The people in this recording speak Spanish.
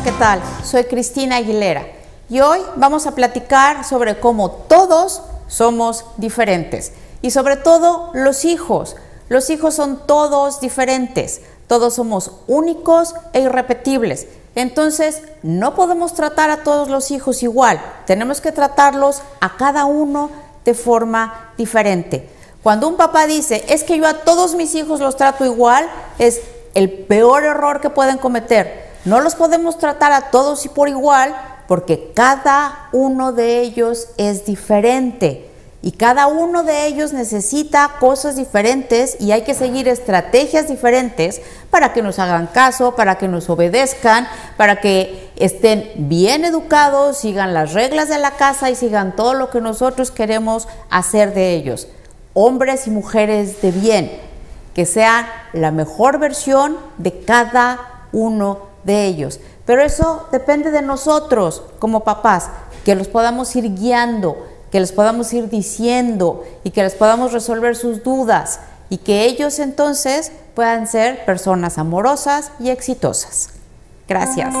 tal? Soy Cristina Aguilera y hoy vamos a platicar sobre cómo todos somos diferentes y sobre todo los hijos. Los hijos son todos diferentes, todos somos únicos e irrepetibles. Entonces, no podemos tratar a todos los hijos igual, tenemos que tratarlos a cada uno de forma diferente. Cuando un papá dice, es que yo a todos mis hijos los trato igual, es el peor error que pueden cometer. No los podemos tratar a todos y por igual porque cada uno de ellos es diferente y cada uno de ellos necesita cosas diferentes y hay que seguir estrategias diferentes para que nos hagan caso, para que nos obedezcan, para que estén bien educados, sigan las reglas de la casa y sigan todo lo que nosotros queremos hacer de ellos. Hombres y mujeres de bien, que sean la mejor versión de cada uno de ellos. Pero eso depende de nosotros como papás, que los podamos ir guiando, que les podamos ir diciendo y que les podamos resolver sus dudas y que ellos entonces puedan ser personas amorosas y exitosas. Gracias.